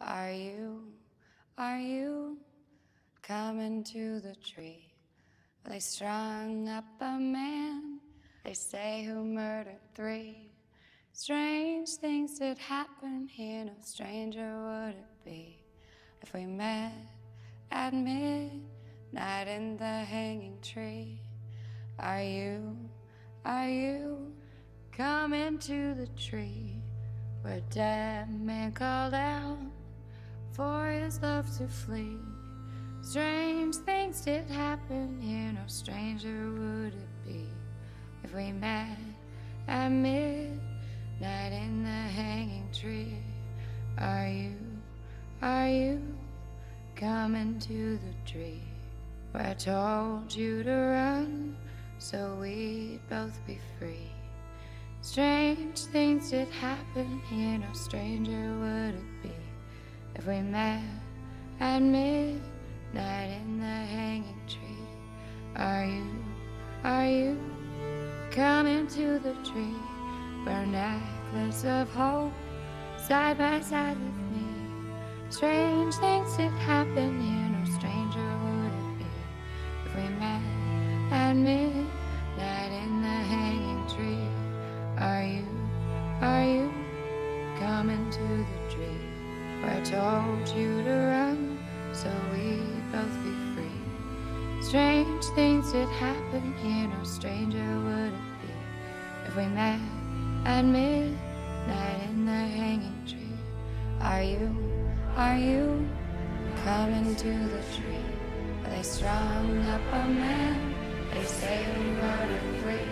Are you, are you coming to the tree? They strung up a man, they say, who murdered three. Strange things did happen here, no stranger would it be if we met at midnight in the hanging tree. Are you, are you coming to the tree where dead man called out? For his love to flee. Strange things did happen here, no stranger would it be if we met at midnight in the hanging tree. Are you, are you coming to the tree where I told you to run so we'd both be free? Strange things did happen here, no stranger would it be we met at midnight in the hanging tree. Are you, are you coming to the tree a necklace of hope side by side with me? Strange things did happen here, no stranger would it be if we met at midnight told you to run so we'd both be free. Strange things did happen here, no stranger would it be if we met at midnight in the hanging tree. Are you, are you coming to the tree where they strung up a man? They say we murdered three.